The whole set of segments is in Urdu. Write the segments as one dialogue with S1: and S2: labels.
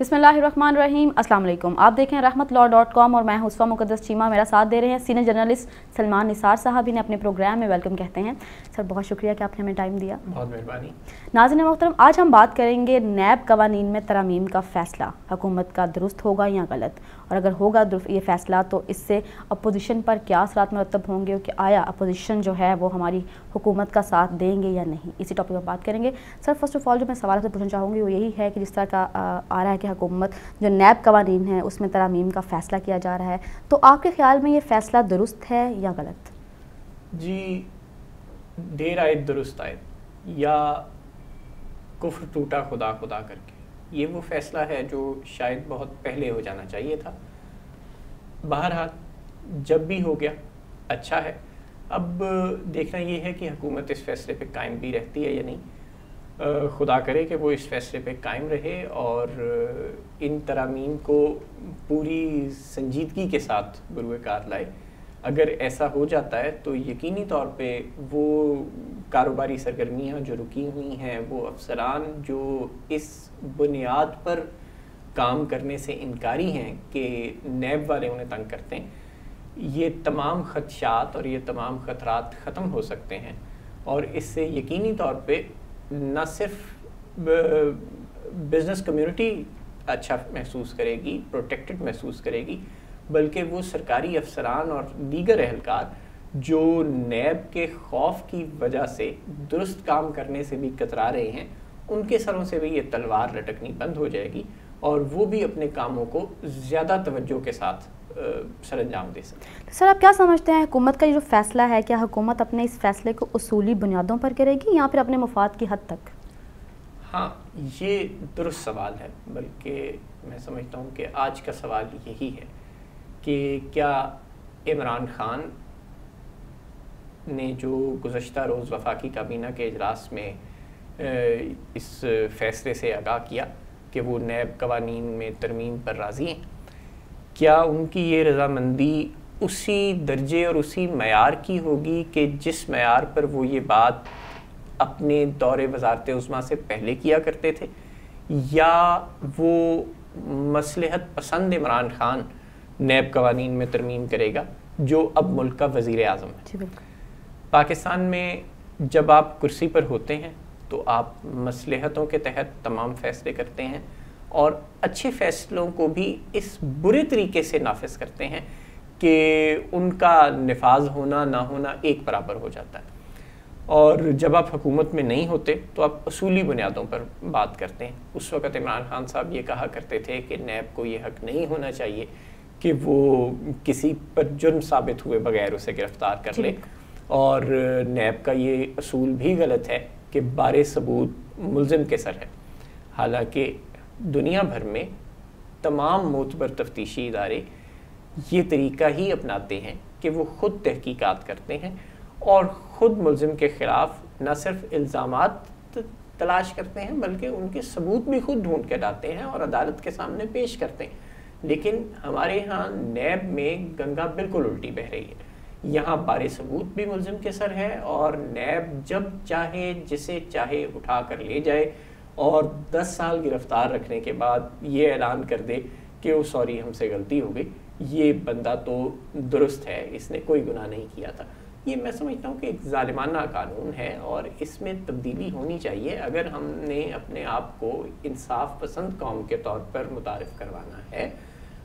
S1: بسم اللہ الرحمن الرحیم السلام علیکم۔ آپ دیکھیں رحمت لا ڈاٹ کام اور میں حسفہ مقدس چیمہ میرا ساتھ دے رہے ہیں سینئر جرنلسٹ سلمان نثار صاحب۔ نے اپنے پروگرام میں ویلکم کہتے ہیں۔ سر بہت شکریہ کہ آپ نے ہمیں ٹائم دیا۔
S2: بہت مہربانی۔
S1: ناظرین محترم آج ہم بات کریں گے نیب قوانین میں ترامیم کا فیصلہ۔ حکومت کا درست ہوگا یا غلط؟ اور اگر ہوگا یہ فیصلہ تو اس سے اپوزیشن پر کیا اثرات مرتب ہوں گے؟ کہ آیا اپوزیشن جو ہے وہ ہماری حکومت کا ساتھ دیں گے یا نہیں؟ اسی ٹاپک پر بات کریں گے۔ سر فرسٹ آف آل جو میں سوال سے پوچھنا چاہوں گی وہ یہی ہے کہ جس طرح کا آ رہا ہے کہ حکومت جو نیب قوانین ہیں، اس میں ترامیم کا فیصلہ کیا جا رہا ہے۔ تو آپ کے خیال میں یہ فیصلہ درست ہے یا غلط؟
S2: جی دیر آئے درست آئے یا کفر ٹوٹا خدا خدا کر کے۔ یہ وہ فیصلہ ہے جو شاید بہت پہلے ہو جانا چاہیے تھا۔ بہرحال، جب بھی ہو گیا اچھا ہے۔ اب دیکھنا یہ ہے کہ حکومت اس فیصلے پہ قائم بھی رہتی ہے یا نہیں۔ خدا کرے کہ وہ اس فیصلے پہ قائم رہے اور ان ترامیم کو پوری سنجیدگی کے ساتھ بروئے کار لائے۔ اگر ایسا ہو جاتا ہے تو یقینی طور پہ وہ کاروباری سرگرمیاں جو رکی ہوئی ہیں، وہ افسران جو اس بنیاد پر کام کرنے سے انکاری ہیں کہ نیب والے انہیں تنگ کرتے ہیں، یہ تمام خدشات اور یہ تمام خطرات ختم ہو سکتے ہیں۔ اور اس سے یقینی طور پہ نہ صرف بزنس کمیونٹی اچھا محسوس کرے گی پروٹیکٹڈ محسوس کرے گی، بلکہ وہ سرکاری افسران اور دیگر اہلکار جو نیب کے خوف کی وجہ سے درست کام کرنے سے بھی کترا رہے ہیں، ان کے سروں سے بھی یہ تلوار لٹکنی بند ہو جائے گی اور وہ بھی اپنے کاموں کو زیادہ توجہ کے ساتھ سر انجام دے سکتے
S1: سر آپ کیا سمجھتے ہیں حکومت کا یہ جو فیصلہ ہے کیا حکومت اپنے اس فیصلے کو اصولی بنیادوں پر کرے گی یا پھر اپنے مفاد کی حد تک؟
S2: ہاں یہ درست سوال ہے بلکہ میں سمجھتا ہوں کہ آج کا سوال یہی ہے کہ کیا عمران خان نے جو گزشتہ روز وفاقی کابینہ کے اجلاس میں اس فیصلے سے آگاہ کیا کہ وہ نیب قوانین میں ترمیم پر راضی ہیں؟ کیا ان کی یہ رضامندی اسی درجے اور اسی معیار کی ہوگی کہ جس معیار پر وہ یہ بات اپنے دور وزارت عظما سے پہلے کیا کرتے تھے؟ یا وہ مصلحت پسند عمران خان نیب قوانین میں ترمیم کرے گا جو اب ملک کا وزیر اعظم ہے؟ جی، پاکستان میں جب آپ کرسی پر ہوتے ہیں تو آپ مصلحتوں کے تحت تمام فیصلے کرتے ہیں۔ اور اچھے فیصلوں کو بھی اس برے طریقے سے نافذ کرتے ہیں کہ ان کا نفاذ ہونا نہ ہونا ایک برابر ہو جاتا ہے۔ اور جب آپ حکومت میں نہیں ہوتے تو آپ اصولی بنیادوں پر بات کرتے ہیں۔ اس وقت عمران خان صاحب یہ کہا کرتے تھے کہ نیب کو یہ حق نہیں ہونا چاہیے کہ وہ کسی پر جرم ثابت ہوئے بغیر اسے گرفتار کر لے۔ اور نیب کا یہ اصول بھی غلط ہے کہ بار ثبوت ملزم کے سر ہے۔ حالانکہ دنیا بھر میں تمام معتبر تفتیشی ادارے یہ طریقہ ہی اپناتے ہیں کہ وہ خود تحقیقات کرتے ہیں اور خود ملزم کے خلاف نہ صرف الزامات تلاش کرتے ہیں بلکہ ان کے ثبوت بھی خود ڈھونڈ کے لاتے ہیں اور عدالت کے سامنے پیش کرتے ہیں۔ لیکن ہمارے ہاں نیب میں گنگا بالکل الٹی بہ رہی ہے۔ یہاں بار ثبوت بھی ملزم کے سر ہے اور نیب جب چاہے جسے چاہے اٹھا کر لے جائے اور دس سال گرفتار رکھنے کے بعد یہ اعلان کر دے کہ وہ سوری ہم سے غلطی ہو گئی، یہ بندہ تو درست ہے، اس نے کوئی گناہ نہیں کیا تھا۔ یہ میں سمجھتا ہوں کہ ایک ظالمانہ قانون ہے اور اس میں تبدیلی ہونی چاہیے اگر ہم نے اپنے آپ کو انصاف پسند قوم کے طور پر متعارف کروانا ہے۔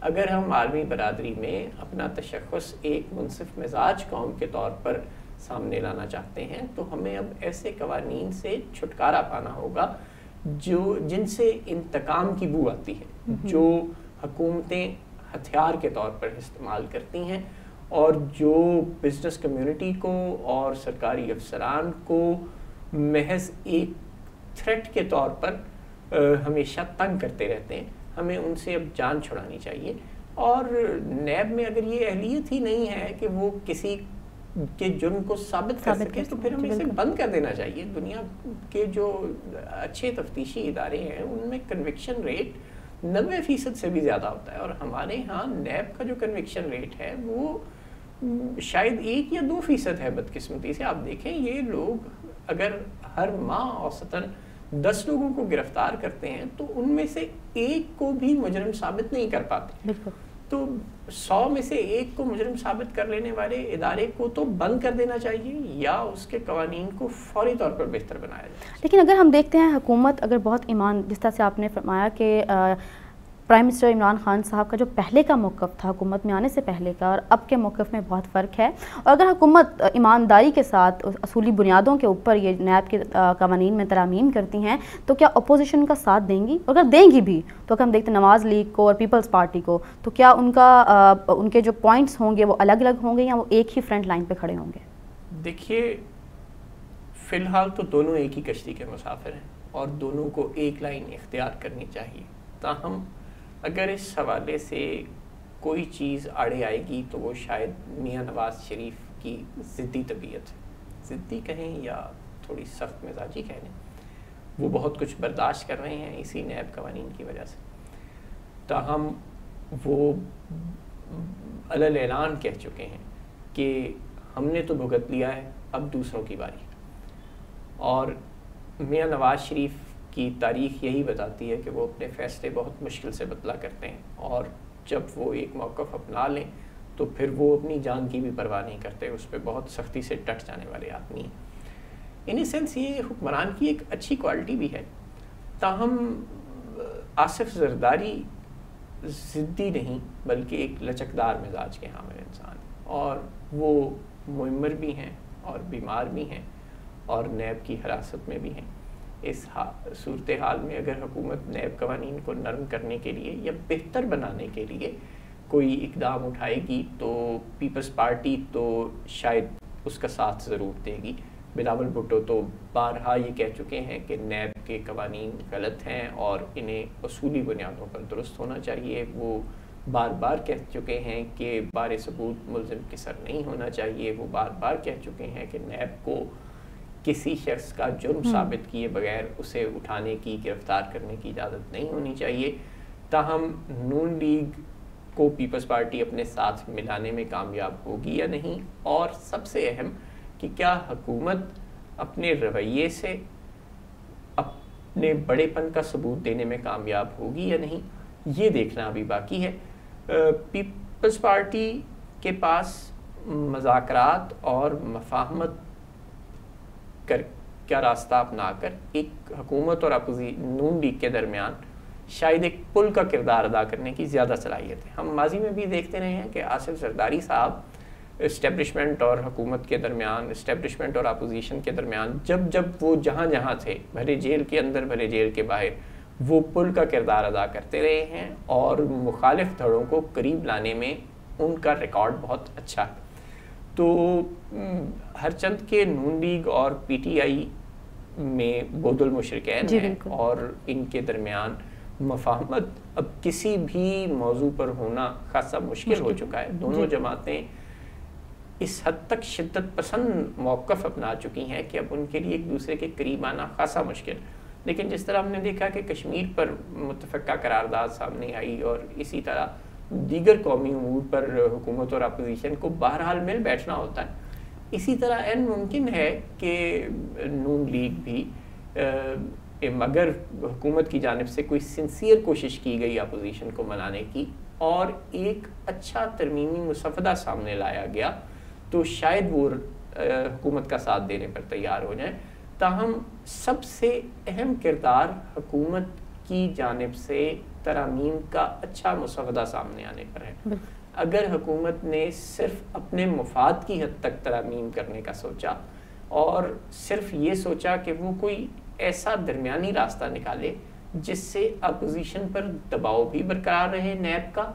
S2: اگر ہم عالمی برادری میں اپنا تشخص ایک منصف مزاج قوم کے طور پر سامنے لانا چاہتے ہیں تو ہمیں اب ایسے قوانین سے چھٹکارا پانا ہوگا۔ جو جن سے انتقام کی بو آتی ہے جو حکومتیں ہتھیار کے طور پر استعمال کرتی ہیں اور جو بزنس کمیونٹی کو اور سرکاری افسران کو محض ایک تھریٹ کے طور پر ہمیشہ تنگ کرتے رہتے ہیں۔ ہمیں ان سے اب جان چھڑانی چاہیے۔ اور نیب میں اگر یہ اہلیت ہی نہیں ہے کہ وہ کسی کے جرم کو ثابت کر سکے تو پھر ہمیں اسے بند کر دینا چاہیے۔ دنیا کے جو اچھے تفتیشی ادارے ہیں ان میں کنوکشن ریٹ نوے فیصد سے بھی زیادہ ہوتا ہے۔ اور ہمارے ہاں نیب کا جو کنوکشن ریٹ ہے وہ شاید ایک یا دو فیصد ہے بدقسمتی سے۔ آپ دیکھیں یہ لوگ اگر ہر ماہ اوسطاً دس لوگوں کو گرفتار کرتے ہیں تو ان میں سے ایک کو بھی مجرم ثابت نہیں کر پاتے۔
S1: بالکل۔
S2: تو سو میں سے ایک کو مجرم ثابت کر لینے والے ادارے کو تو بند کر دینا چاہیے یا اس کے قوانین کو فوری طور پر بہتر بنایا جائے۔
S1: لیکن اگر ہم دیکھتے ہیں حکومت اگر بہت ایمان، جس طرح سے آپ نے فرمایا کہ پرائم منسٹر عمران خان صاحب کا جو پہلے کا موقف تھا، حکومت میں آنے سے پہلے کا، اور اب کے موقف میں بہت فرق ہے۔ اور اگر حکومت ایمانداری کے ساتھ اصولی بنیادوں کے اوپر یہ نیب کے قوانین میں ترامیم کرتی ہیں، تو کیا اپوزیشن کا ساتھ دیں گی؟ اگر دیں گی بھی، تو اگر ہم دیکھتے ہیں نواز لیگ کو اور پیپلز پارٹی کو، تو کیا ان کا، ان کے جو پوائنٹس ہوں گے وہ الگ الگ ہوں گے یا وہ ایک ہی فرنٹ لائن پہ کھڑے ہوں گے؟
S2: دیکھیے، فی الحال تو دونوں ایک ہی کشتی کے مسافر ہیں اور دونوں کو ایک لائن اختیار کرنی چاہیے، تاہم اگر اس حوالے سے کوئی چیز آڑے آئے گی تو وہ شاید میاں نواز شریف کی ضدی طبیعت ہے۔ ضدی کہیں یا تھوڑی سخت مزاجی کہیں۔ وہ بہت کچھ برداشت کر رہے ہیں اسی نیب قوانین کی وجہ سے۔ تاہم، وہ علل اعلان کہہ چکے ہیں کہ ہم نے تو بھگت لیا ہے، اب دوسروں کی باری۔ اور میاں نواز شریف کی تاریخ یہی بتاتی ہے کہ وہ اپنے فیصلے بہت مشکل سے بدلا کرتے ہیں اور جب وہ ایک موقف اپنا لیں تو پھر وہ اپنی جان کی بھی پرواہ نہیں کرتے، اس پہ بہت سختی سے ڈٹ جانے والے آدمی ہیں۔ ان سینس یہ حکمران کی ایک اچھی کوالٹی بھی ہے۔ تاہم، آصف زرداری ضدی نہیں، بلکہ ایک لچکدار مزاج کے حامل انسان اور وہ معمر بھی ہیں اور بیمار بھی ہیں اور نیب کی حراست میں بھی ہیں۔ اس صورتحال میں اگر حکومت نیب قوانین کو نرم کرنے کے لیے یا بہتر بنانے کے لیے کوئی اقدام اٹھائے گی تو پیپلز پارٹی تو شاید اس کا ساتھ ضرور دے گی۔ بلاول بھٹو تو بارہا یہ کہہ چکے ہیں کہ نیب کے قوانین غلط ہیں اور انہیں اصولی بنیادوں پر درست ہونا چاہیے۔ وہ بار بار کہہ چکے ہیں کہ بار ثبوت ملزم کے سر نہیں ہونا چاہیے۔ وہ بار بار کہہ چکے ہیں کہ نیب کو کسی شخص کا جرم ثابت کیے بغیر اسے اٹھانے کی گرفتار کرنے کی اجازت نہیں ہونی چاہیے۔ تاہم نون لیگ کو پیپلز پارٹی اپنے ساتھ ملانے میں کامیاب ہوگی یا نہیں؟ اور سب سے اہم کہ کیا حکومت اپنے رویے سے اپنے بڑے پن کا ثبوت دینے میں کامیاب ہوگی یا نہیں؟ یہ دیکھنا ابھی باقی ہے۔ پیپلز پارٹی کے پاس مذاکرات اور مفاہمت کر کیا راستہ اپنا کر ایک حکومت اور اپوزی نون لیگ کے درمیان شاید ایک پل کا کردار ادا کرنے کی زیادہ صلاحیت ہے۔ ہم ماضی میں بھی دیکھتے رہے ہیں کہ آصف زرداری صاحب اسٹیبلشمنٹ اور حکومت کے درمیان اسٹیبلشمنٹ اور اپوزیشن کے درمیان جب جب وہ جہاں جہاں تھے بھلے جیل کے اندر بھلے جیل کے باہر، وہ پل کا کردار ادا کرتے رہے ہیں اور مخالف دھڑوں کو قریب لانے میں ان کا ریکارڈ بہت اچھا ہے۔ تو ہر چند کے نون لیگ اور پی ٹی آئی میں بود المشرقین جی ہیں اور ان کے درمیان مفاہمت اب کسی بھی موضوع پر ہونا خاصا مشکل ہو چکا ہے۔ دونوں جی۔ جماعتیں اس حد تک شدت پسند موقف اپنا چکی ہیں کہ اب ان کے لیے ایک دوسرے کے قریب آنا خاصا مشکل۔ لیکن جس طرح ہم نے دیکھا کہ کشمیر پر متفقہ قرارداد سامنے آئی اور اسی طرح دیگر قومی امور پر حکومت اور اپوزیشن کو بہرحال مل بیٹھنا ہوتا ہے۔ اسی طرح این ممکن ہے کہ نون لیگ بھی مگر حکومت کی جانب سے کوئی سنسیئر کوشش کی گئی اپوزیشن کو منانے کی اور ایک اچھا ترمیمی مصفدہ سامنے لایا گیا، تو شاید وہ حکومت کا ساتھ دینے پر تیار ہو جائیں۔ تاہم، سب سے اہم کردار حکومت کی جانب سے ترامیم کا اچھا مسودہ سامنے آنے پر ہے۔ اگر حکومت نے صرف اپنے مفاد کی حد تک ترامیم کرنے کا سوچا اور صرف یہ سوچا کہ وہ کوئی ایسا درمیانی راستہ نکالے جس سے اپوزیشن پر دباؤ بھی برقرار رہے نیب کا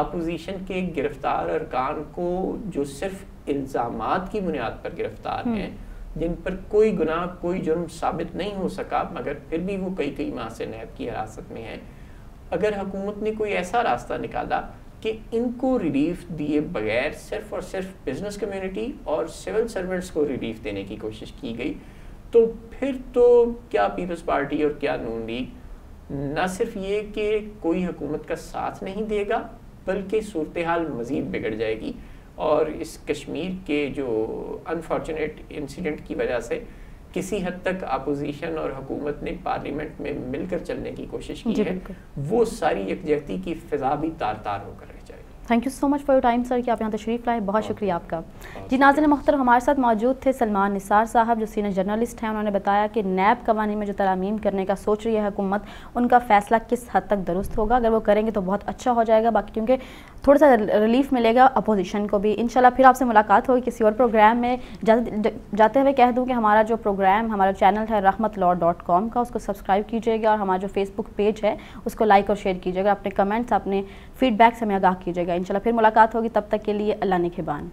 S2: اپوزیشن کے گرفتار ارکان کو جو صرف الزامات کی بنیاد پر گرفتار ہیں جن پر کوئی گناہ، کوئی جرم ثابت نہیں ہو سکا، مگر پھر بھی وہ کئی کئی ماہ سے نیب کی حراست میں ہیں۔ اگر حکومت نے کوئی ایسا راستہ نکالا کہ ان کو ریلیف دیے بغیر صرف اور صرف بزنس کمیونٹی اور سول سرونٹس کو ریلیف دینے کی کوشش کی گئی، تو پھر تو کیا پیپلز پارٹی اور کیا نون لیگ نہ صرف یہ کہ کوئی حکومت کا ساتھ نہیں دے گا، بلکہ صورتحال مزید بگڑ جائے گی۔ اور اس کشمیر کے جو انفارچونیٹ انسیڈنٹ کی وجہ سے کسی حد تک اپوزیشن اور حکومت نے پارلیمنٹ میں مل کر چلنے کی کوشش کی
S1: جی
S2: ہے وہ ساری یکجہتی کی فضا بھی تار تار ہو کر
S1: thank you so much for your time sir کہ آپ یہاں تشریف لائے. بہت شکریہ آپ کا. جی ناظرین محترم ہمارے ساتھ موجود تھے سلمان نثار صاحب جو سینئر جرنلسٹ ہیں. انہوں نے بتایا کہ نیب قوانین میں جو ترامیم کرنے کا سوچ رہی ہے حکومت ان کا فیصلہ کس حد تک درست ہوگا؟ اگر وہ کریں گے تو بہت اچھا ہو جائے گا. باقی کیونکہ تھوڑا سا ریلیف ملے گا اپوزیشن کو بھی. انشاءاللہ پھر آپ سے ملاقات ہوگی کسی اور پروگرام میں. جاتے ہوئے کہہ دوں کہ ہمارا جو پروگرام ہمارا چینل ہے رحمت لاء ڈاٹ کام کا اس کو سبسکرائب کیجیے گا اور ہمارا جو فیس بک پیج ہے اس کو لائک اور شیئر کیجیے گا. اپنے کمنٹس اپنے فیڈ بیک سے ہمیں آگاہ کیجیے گا. انشاءاللہ پھر ملاقات ہوگی تب تک کے لیے اللہ نگہبان۔